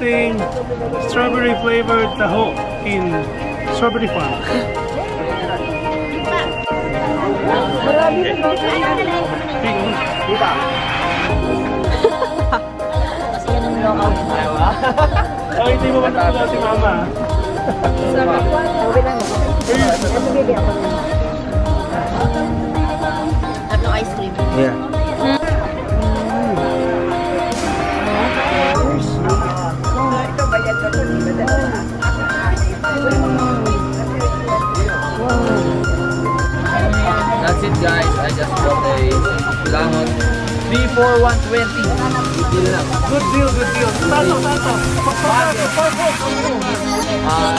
tasting strawberry flavored taho in Strawberry Farm. Oh, hindi mo matulog si mama. Ano ice cream? Yeah. For 120. Deal lang. Good deal, good deal. Tato, tato. Ah,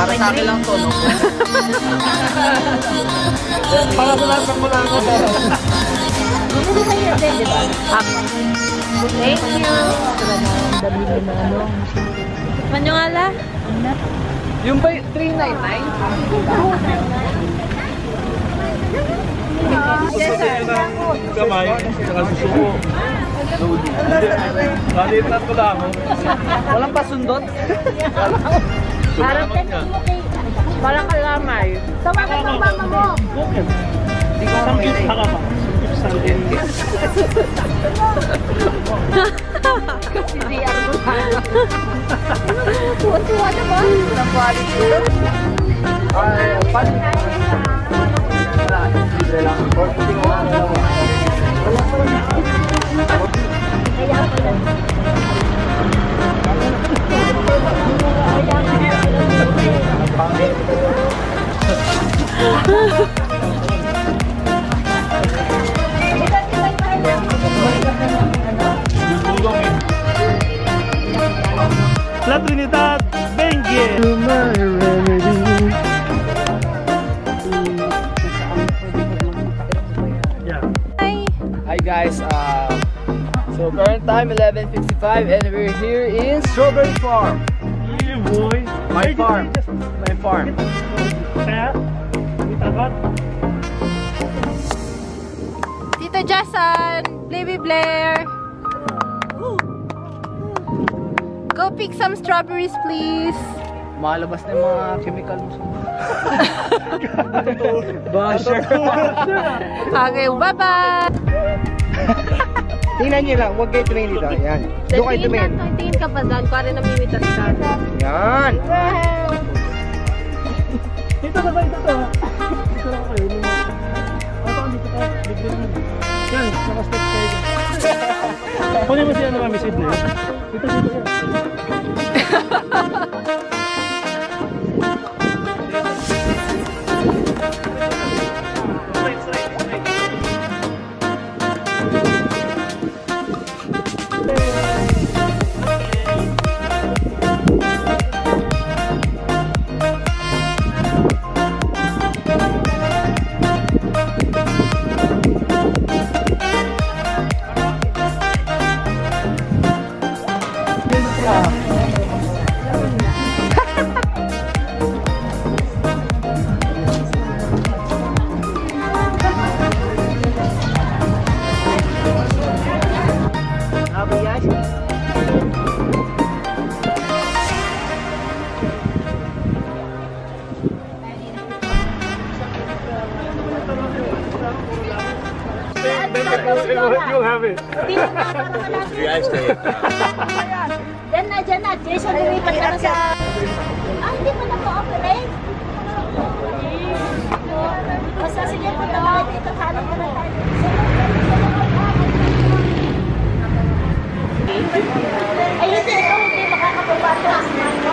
para sa akin lang to, no? Para sa lahat ng kulangot. Thank you. Ano nga la? Yung ba 399? Kasi ng kamay, saka susuko. Balitan ko lang ako. Walang pasundot? Parang Parang kalamay. Tawagan mo mama mo. Okay. Samgyup saka pa. Samgyup saka. Hindi ako. Tuwa-tuwa naman. Ang quality. entre time 11.55 and we're here in Strawberry Farm. Yeah, boy. My farm. My farm. Tito Jason, Baby Blair. Go pick some strawberries, please. Malabas na yung mga chemical mo sa Basher. Okay, bye-bye. Tingnan niyo lang, huwag kayo tumingin dito. Yan. Doon kayo tumingin. Tingin ka pa doon, para namimitas ka. Yan. Dito na ba ito to? Dito na kayo. Ako ang dito ka. Bigyan mo. Yan, nakastep kayo. Kunin mo siya ng mami Sidney. Dito, dito yan. It. Diyan na, diyan na. Jason, lumipat ka na sa... Ah, hindi mo na po-operate? Basta sige, punta na dito. Kanan ka na tayo. Ay, hindi. Ikaw hindi makakapapasok.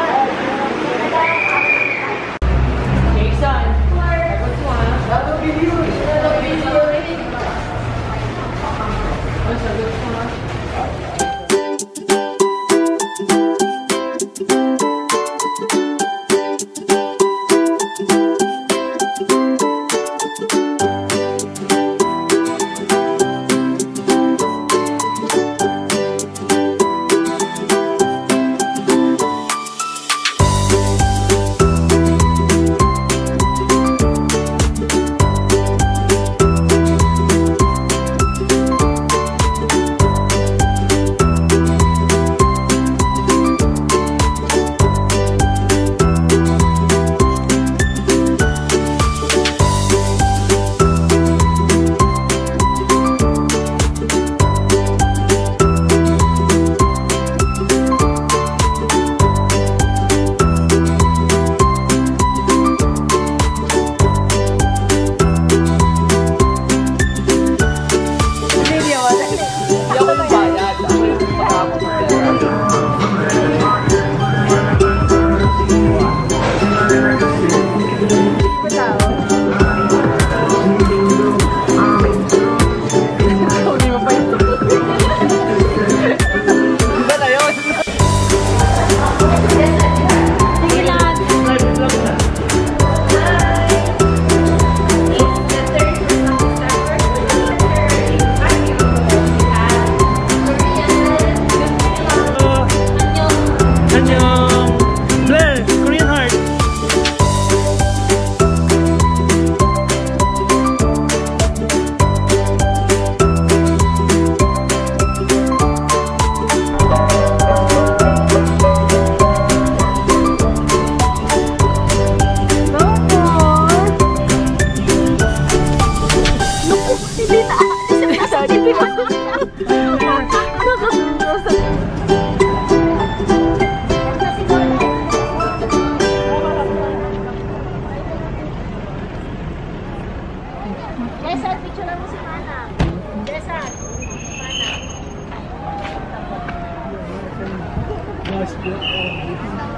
Blair!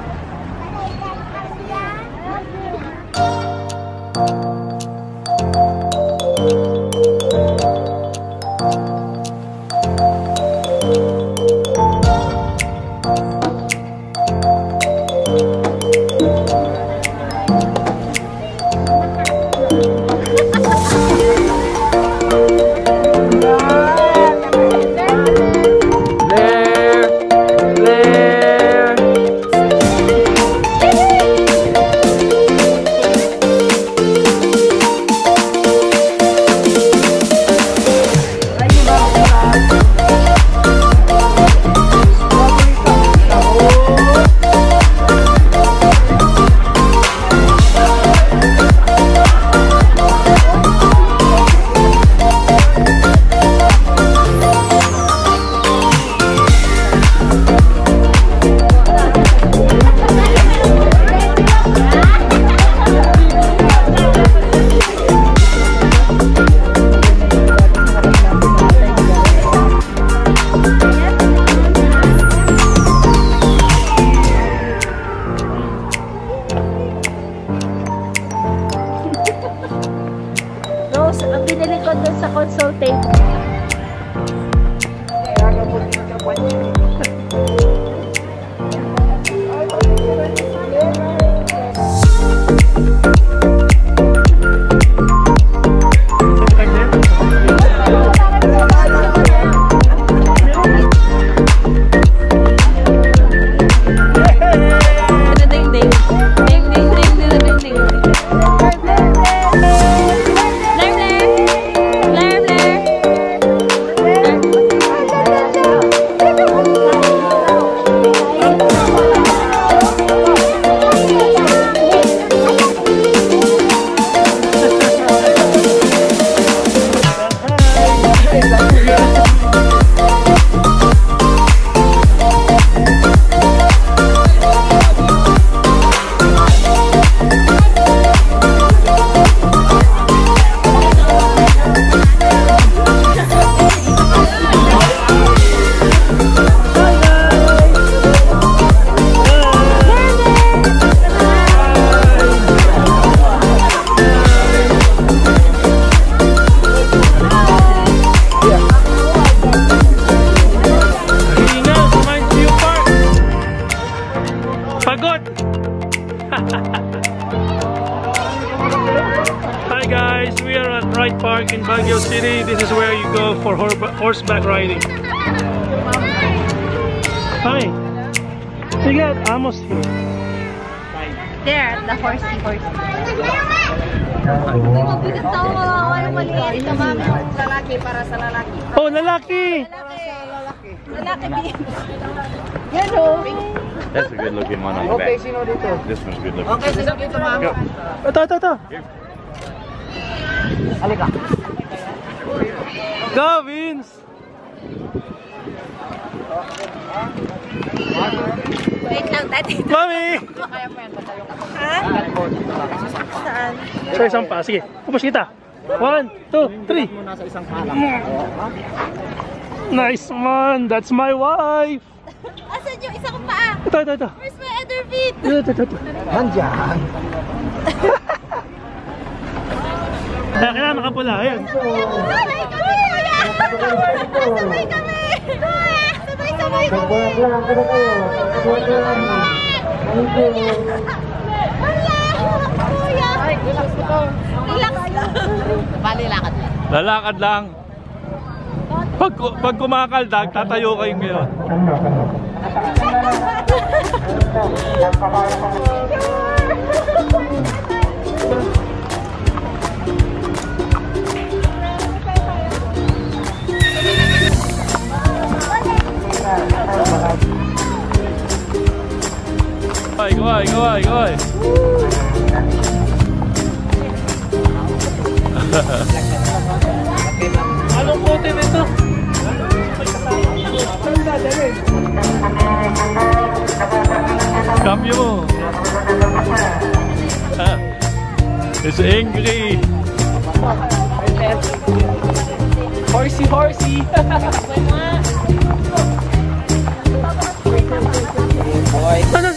At Wright Park in Baguio City. This is where you go for horseback riding. Hi. Sige, almost here. There, the horsey horsey. Lalaki para sa lalaki. Oh, lalaki! Lalaki. That's a good looking one on the Okay, back. sino dito? This one's good looking. Okay, sino dito ma'am? Ito, ito, ito. Halika. Go, Vince! Wait lang, dati. Mami! Sa isang pa. Sige, upos kita. One, two, three. Muna sa isang palang. Nice man! That's my wife! Asan yung isa kong paa? Ito, ito, ito. Where's my other feet? Ito, ito, ito. ito. Kaya kailangan nakapula. Ayan. Sabay kami! Kuya! Sabay kami! Sabay-sabay kami! Kuya! Relax lang. Lalakad lang. Pag, pag kumakaldag, tatayo kayo ngayon. Go, go, go, go. Anong kote nito? Cambio It's angry. si Horsey. Boy.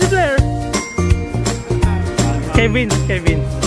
Kevin, Kevin.